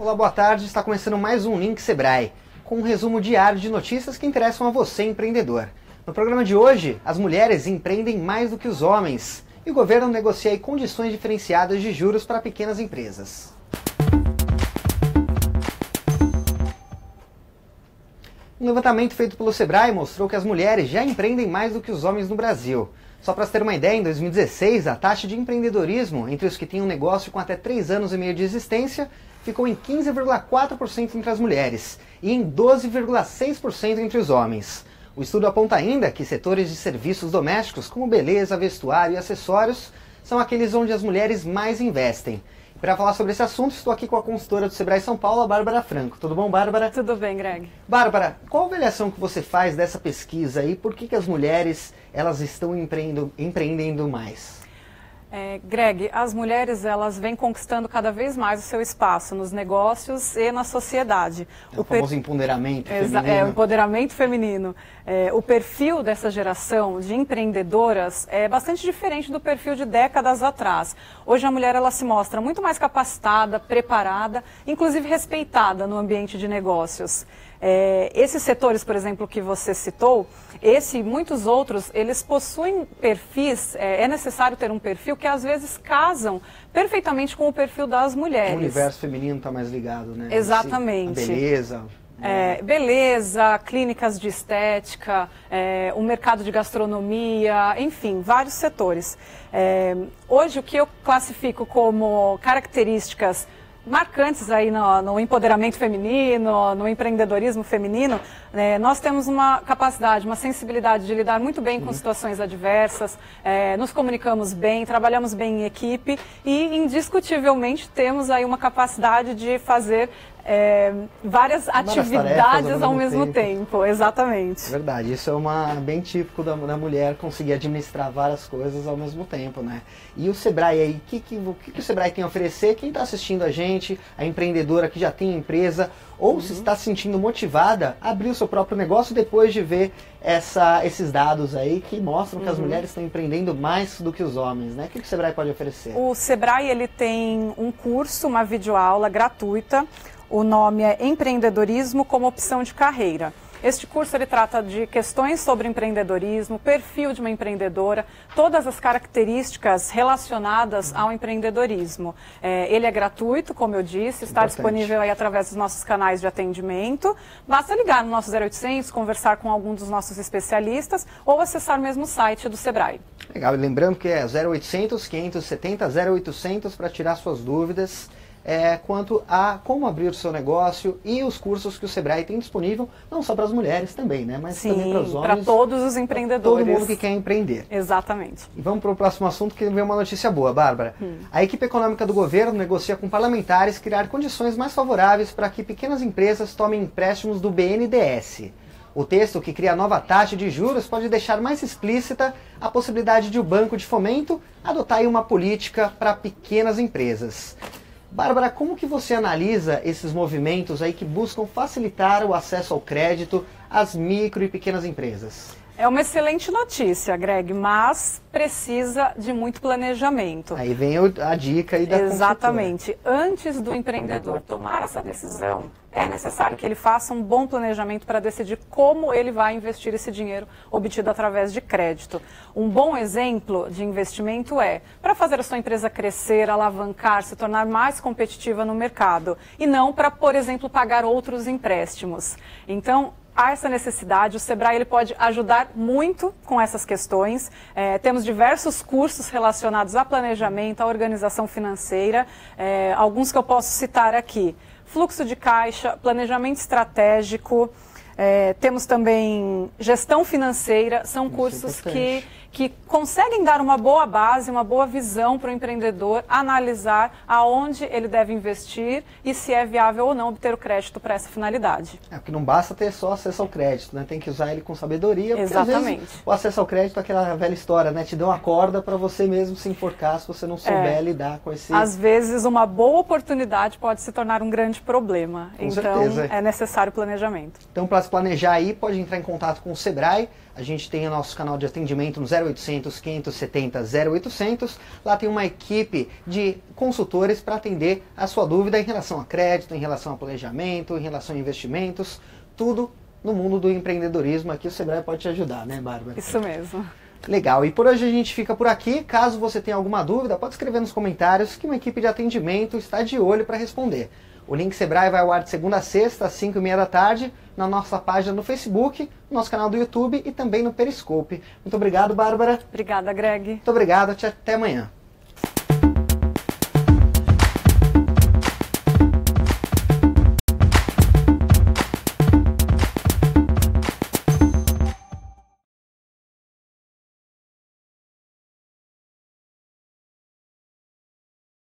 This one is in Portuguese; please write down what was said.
Olá, boa tarde. Está começando mais um Link Sebrae, com um resumo diário de notícias que interessam a você, empreendedor. No programa de hoje, as mulheres empreendem mais do que os homens e o governo negocia condições diferenciadas de juros para pequenas empresas. Um levantamento feito pelo Sebrae mostrou que as mulheres já empreendem mais do que os homens no Brasil. Só para ter uma ideia, em 2016, a taxa de empreendedorismo entre os que têm um negócio com até 3 anos e meio de existência ficou em 15,4% entre as mulheres e em 12,6% entre os homens. O estudo aponta ainda que setores de serviços domésticos, como beleza, vestuário e acessórios, são aqueles onde as mulheres mais investem. Para falar sobre esse assunto, estou aqui com a consultora do Sebrae São Paulo, a Bárbara Franco. Tudo bom, Bárbara? Tudo bem, Greg. Bárbara, qual a avaliação que você faz dessa pesquisa e por que, que as mulheres elas estão empreendendo mais? É, Greg, as mulheres elas vêm conquistando cada vez mais o seu espaço nos negócios e na sociedade. É o, o famoso per... empoderamento feminino. É, o empoderamento feminino. É, o perfil dessa geração de empreendedoras é bastante diferente do perfil de décadas atrás. Hoje a mulher ela se mostra muito mais capacitada, preparada, inclusive respeitada no ambiente de negócios. É, esses setores, por exemplo, que você citou, esse e muitos outros, eles possuem perfis, é, é, necessário ter um perfil que às vezes casam perfeitamente com o perfil das mulheres. O universo feminino está mais ligado, né? Exatamente. Assim, beleza. É, beleza, clínicas de estética, é, o mercado de gastronomia, enfim, vários setores. É, hoje, o que eu classifico como características marcantes aí no, no, empoderamento feminino, no empreendedorismo feminino, né, nós temos uma capacidade, uma sensibilidade de lidar muito bem com situações adversas, é, nos comunicamos bem, trabalhamos bem em equipe e indiscutivelmente temos aí uma capacidade de fazer é, várias atividades ao, mesmo, tempo. tempo. Exatamente. É verdade, isso é uma, bem típico da, da, mulher conseguir administrar várias coisas ao mesmo tempo, né? E o Sebrae aí, o que, que, que, que o Sebrae tem a oferecer? Quem está assistindo a gente, a empreendedora que já tem empresa, ou uhum. se está se sentindo motivada a abrir o seu próprio negócio depois de ver essa, esses dados aí que mostram que uhum. as mulheres estão empreendendo mais do que os homens, né? O que, que o Sebrae pode oferecer? O Sebrae ele tem um curso, uma videoaula gratuita o nome é Empreendedorismo como opção de carreira. Este curso ele trata de questões sobre empreendedorismo, perfil de uma empreendedora, todas as características relacionadas ao empreendedorismo. É, ele é gratuito, como eu disse, está Importante. disponível aí através dos nossos canais de atendimento. Basta ligar no nosso 0800, conversar com algum dos nossos especialistas ou acessar mesmo o site do Sebrae. Legal, lembrando que é 0800 570 0800 para tirar suas dúvidas é, quanto a como abrir o seu negócio e os cursos que o Sebrae tem disponível, não só para as mulheres também, né? Mas Sim, também para os homens. Para todos os empreendedores. Todo mundo que quer empreender. Exatamente. E vamos para o próximo assunto que vem uma notícia boa, Bárbara. Hum. A equipe econômica do governo negocia com parlamentares criar condições mais favoráveis para que pequenas empresas tomem empréstimos do BNDES. O texto que cria a nova taxa de juros pode deixar mais explícita a possibilidade de o Banco de Fomento adotar uma política para pequenas empresas. Bárbara, como que você analisa esses movimentos aí que buscam facilitar o acesso ao crédito às micro e pequenas empresas? É uma excelente notícia, Greg, mas precisa de muito planejamento. Aí vem a dica aí da Exatamente. Antes do empreendedor tomar essa decisão, é necessário que ele faça um bom planejamento para decidir como ele vai investir esse dinheiro obtido através de crédito. Um bom exemplo de investimento é para fazer a sua empresa crescer, alavancar, se tornar mais competitiva no mercado e não para, por exemplo, pagar outros empréstimos. Então, há essa necessidade. O Sebrae ele pode ajudar muito com essas questões. É, temos diversos cursos relacionados a planejamento, a organização financeira, é, alguns que eu posso citar aqui. Fluxo de caixa, planejamento estratégico, é, temos também gestão financeira, são Isso é cursos é que que conseguem dar uma boa base, uma boa visão para o empreendedor analisar aonde ele deve investir e se é viável ou não obter o crédito para essa finalidade. É porque não basta ter só acesso ao crédito, né? Tem que usar ele com sabedoria. Exatamente. o acesso ao crédito é aquela velha história, né? Te dão a corda para você mesmo se enforcar se você não souber é. lidar com esse. Às vezes uma boa oportunidade pode se tornar um grande problema. Com então certeza. é necessário planejamento. Então para se planejar aí pode entrar em contato com o Sebrae. A gente tem o nosso canal de atendimento no 0800 570 0800. Lá tem uma equipe de consultores para atender a sua dúvida em relação a crédito, em relação a planejamento, em relação a investimentos, tudo no mundo do empreendedorismo. Aqui o Sebrae pode te ajudar, né, Bárbara? Isso mesmo. Legal. E por hoje a gente fica por aqui. Caso você tenha alguma dúvida, pode escrever nos comentários que uma equipe de atendimento está de olho para responder. O Link Sebrae vai ao ar de segunda a sexta, às 5 e meia da tarde, na nossa página no Facebook, no nosso canal do YouTube e também no Periscope. Muito obrigado, Bárbara. Obrigada, Greg. Muito obrigado. Até amanhã.